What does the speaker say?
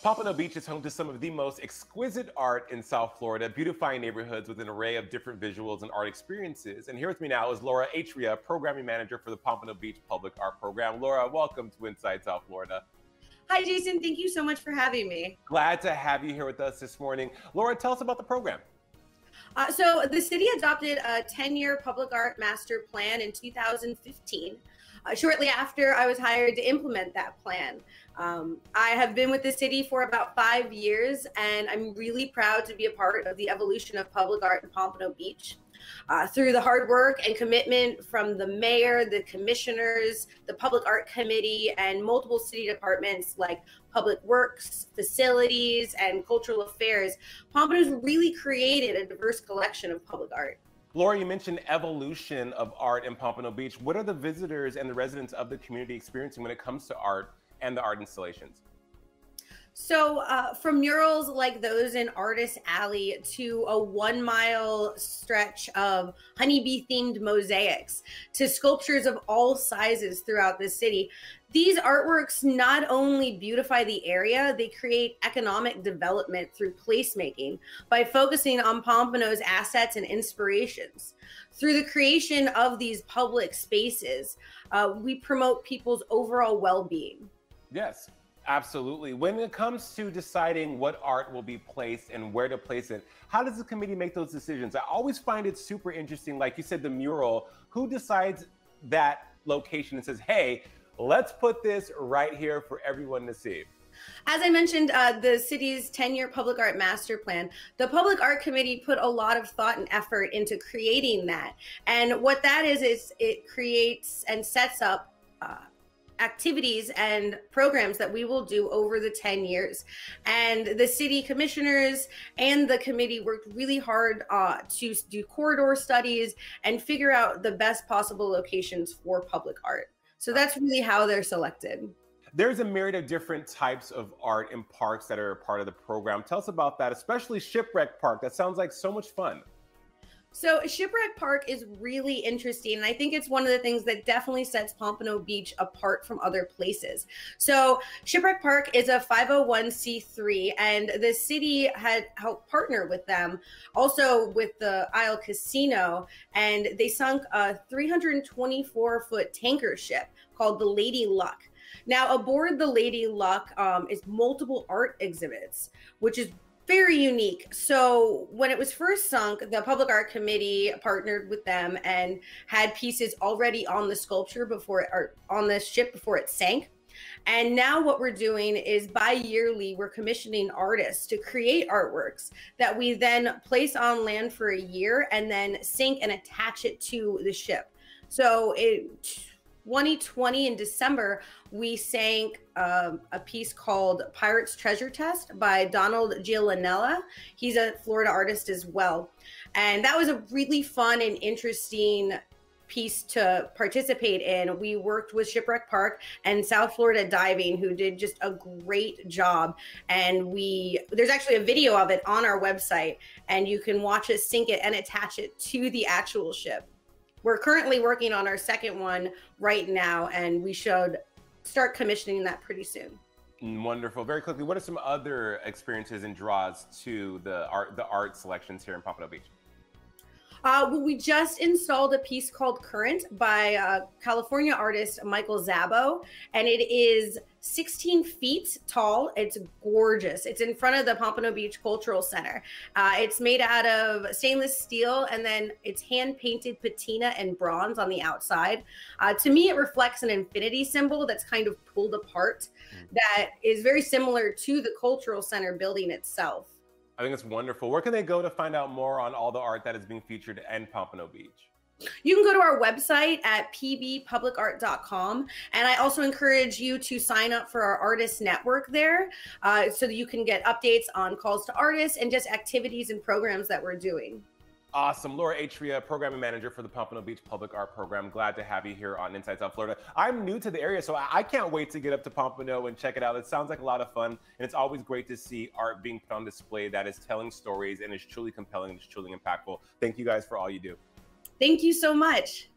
Pompano Beach is home to some of the most exquisite art in South Florida, beautifying neighborhoods with an array of different visuals and art experiences. And here with me now is Laura Atria, Programming Manager for the Pompano Beach Public Art Program. Laura, welcome to Inside South Florida. Hi, Jason. Thank you so much for having me. Glad to have you here with us this morning. Laura, tell us about the program. Uh, so, the city adopted a 10 year public art master plan in 2015 uh, shortly after I was hired to implement that plan. Um, I have been with the city for about five years, and I'm really proud to be a part of the evolution of public art in Pompano Beach. Uh, through the hard work and commitment from the mayor, the commissioners, the public art committee, and multiple city departments like public works, facilities, and cultural affairs, Pompano's really created a diverse collection of public art. Laura, you mentioned evolution of art in Pompano Beach. What are the visitors and the residents of the community experiencing when it comes to art and the art installations? So, uh, from murals like those in Artist Alley to a one mile stretch of honeybee themed mosaics to sculptures of all sizes throughout the city, these artworks not only beautify the area, they create economic development through placemaking by focusing on Pompano's assets and inspirations. Through the creation of these public spaces, uh, we promote people's overall well being. Yes, absolutely. When it comes to deciding what art will be placed and where to place it, how does the committee make those decisions? I always find it super interesting. Like you said, the mural, who decides that location and says, hey, Let's put this right here for everyone to see. As I mentioned, uh, the city's 10 year public art master plan, the Public Art Committee put a lot of thought and effort into creating that. And what that is, is it creates and sets up uh, activities and programs that we will do over the 10 years. And the city commissioners and the committee worked really hard uh, to do corridor studies and figure out the best possible locations for public art. So that's really how they're selected. There's a myriad of different types of art in parks that are part of the program. Tell us about that, especially Shipwreck Park. That sounds like so much fun. So Shipwreck Park is really interesting. And I think it's one of the things that definitely sets Pompano Beach apart from other places. So Shipwreck Park is a 501c3 and the city had helped partner with them also with the Isle Casino and they sunk a 324 foot tanker ship called the Lady Luck. Now, aboard the Lady Luck um, is multiple art exhibits, which is very unique. So when it was first sunk, the Public Art Committee partnered with them and had pieces already on the sculpture before it, or on the ship before it sank. And now what we're doing is bi-yearly we're commissioning artists to create artworks that we then place on land for a year and then sink and attach it to the ship. So it 2020 in December, we sank um, a piece called Pirate's Treasure Chest by Donald Gialanella. He's a Florida artist as well. And that was a really fun and interesting piece to participate in. We worked with Shipwreck Park and South Florida Diving, who did just a great job. And we, there's actually a video of it on our website, and you can watch us sink it and attach it to the actual ship. We're currently working on our second one right now, and we should start commissioning that pretty soon. Wonderful. Very quickly, what are some other experiences and draws to the art the art selections here in Pompano Beach? Uh, well, we just installed a piece called Current by uh, California artist Michael Szabo, and it is 16 feet tall. It's gorgeous. It's in front of the Pompano Beach Cultural Center. Uh, it's made out of stainless steel, and then it's hand painted patina and bronze on the outside. Uh, to me, it reflects an infinity symbol that's kind of pulled apart, mm. that is very similar to the Cultural Center building itself. I think it's wonderful. Where can they go to find out more on all the art that is being featured in Pompano Beach? You can go to our website at pbpublicart.com. And I also encourage you to sign up for our artist network there uh, so that you can get updates on calls to artists and just activities and programs that we're doing. Awesome. Laura Atria, Programming Manager for the Pompano Beach Public Art Program. Glad to have you here on Inside South Florida. I'm new to the area, so I can't wait to get up to Pompano and check it out. It sounds like a lot of fun, and it's always great to see art being put on display that is telling stories and is truly compelling and is truly impactful. Thank you guys for all you do. Thank you so much.